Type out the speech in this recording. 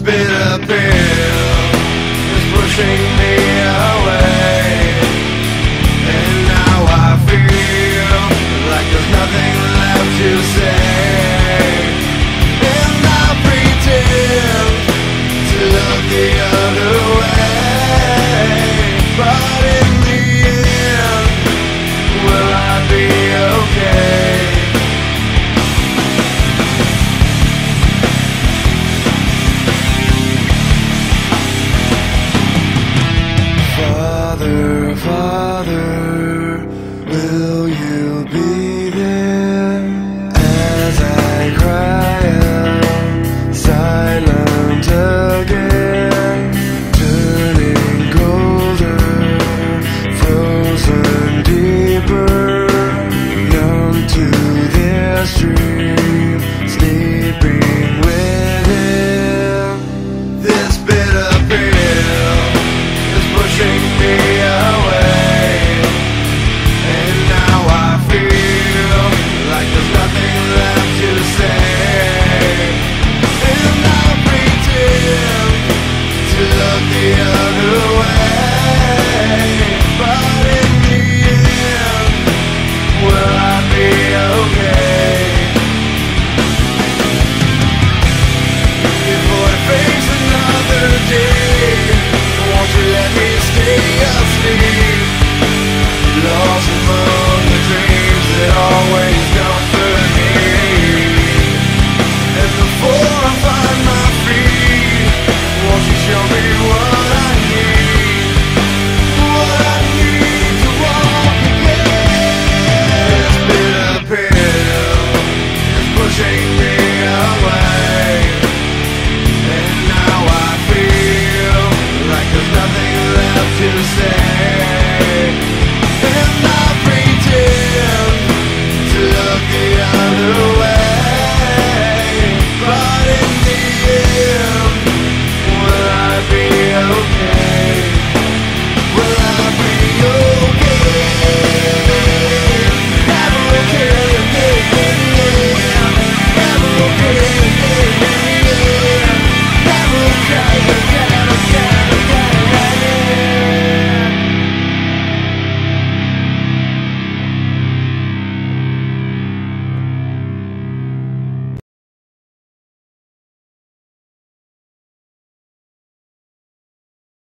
spit a pill is pushing Father, Father, will you be there as I cry out, silent again, turning colder, frozen deeper, numb to this dream, sleeping with him. This bitter pill.